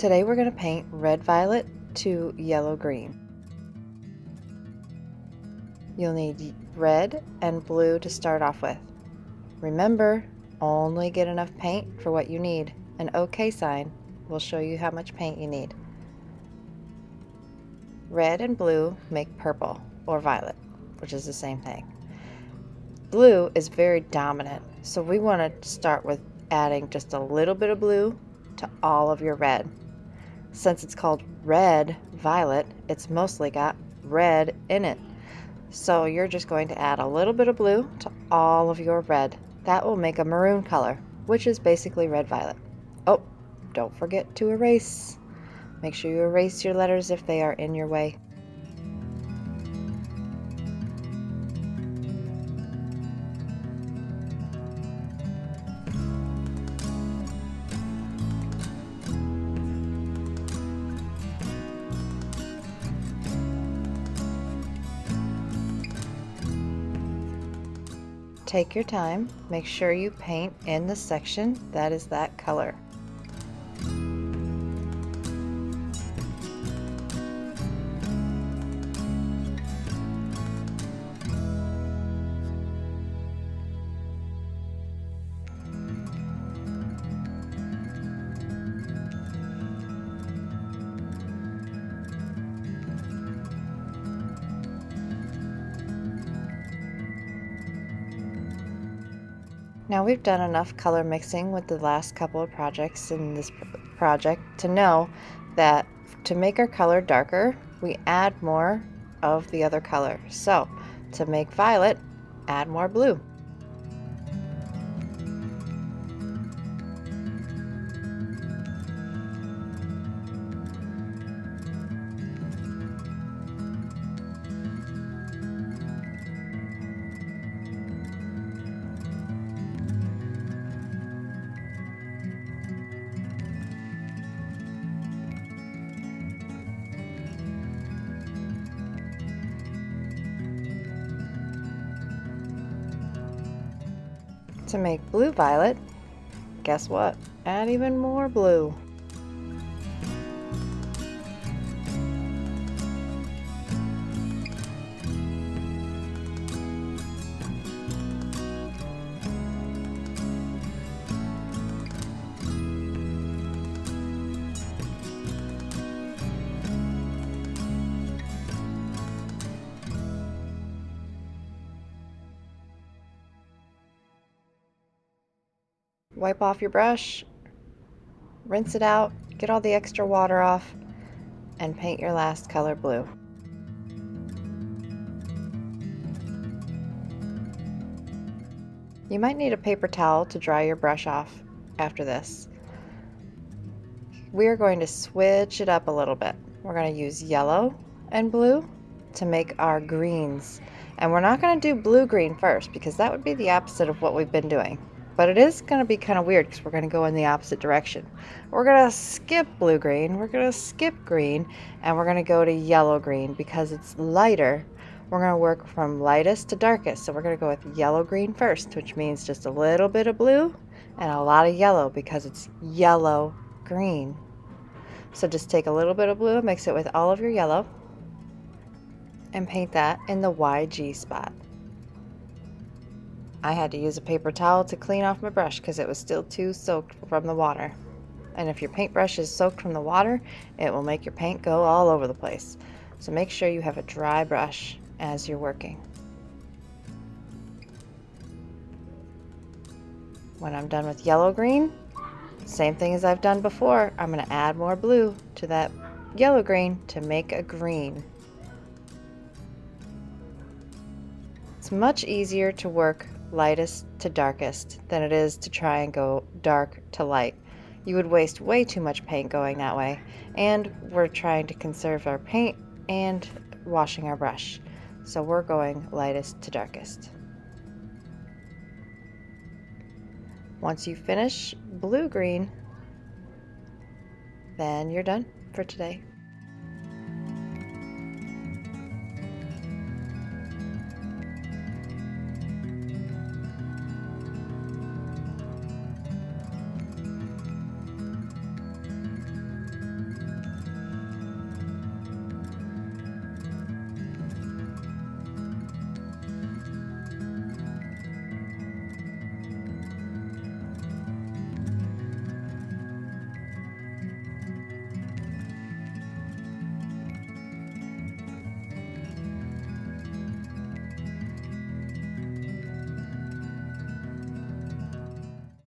Today we're going to paint red violet to yellow green. You'll need red and blue to start off with. Remember, only get enough paint for what you need. An OK sign will show you how much paint you need. Red and blue make purple or violet, which is the same thing. Blue is very dominant, so we want to start with adding just a little bit of blue to all of your red. Since it's called red violet, it's mostly got red in it. So you're just going to add a little bit of blue to all of your red. That will make a maroon color, which is basically red violet. Oh, don't forget to erase. Make sure you erase your letters if they are in your way. Take your time, make sure you paint in the section that is that color. Now we've done enough color mixing with the last couple of projects in this project to know that to make our color darker, we add more of the other color. So to make violet, add more blue. To make blue violet, guess what? Add even more blue. Wipe off your brush, rinse it out, get all the extra water off, and paint your last color blue. You might need a paper towel to dry your brush off after this. We are going to switch it up a little bit. We're going to use yellow and blue to make our greens. And we're not going to do blue-green first because that would be the opposite of what we've been doing but it is going to be kind of weird because we're going to go in the opposite direction. We're going to skip blue green, we're going to skip green, and we're going to go to yellow green because it's lighter. We're going to work from lightest to darkest. So we're going to go with yellow green first, which means just a little bit of blue and a lot of yellow because it's yellow green. So just take a little bit of blue, mix it with all of your yellow, and paint that in the YG spot. I had to use a paper towel to clean off my brush because it was still too soaked from the water. And if your paintbrush is soaked from the water, it will make your paint go all over the place. So make sure you have a dry brush as you're working. When I'm done with yellow green, same thing as I've done before, I'm going to add more blue to that yellow green to make a green. It's much easier to work lightest to darkest than it is to try and go dark to light. You would waste way too much paint going that way, and we're trying to conserve our paint and washing our brush. So we're going lightest to darkest. Once you finish blue-green, then you're done for today.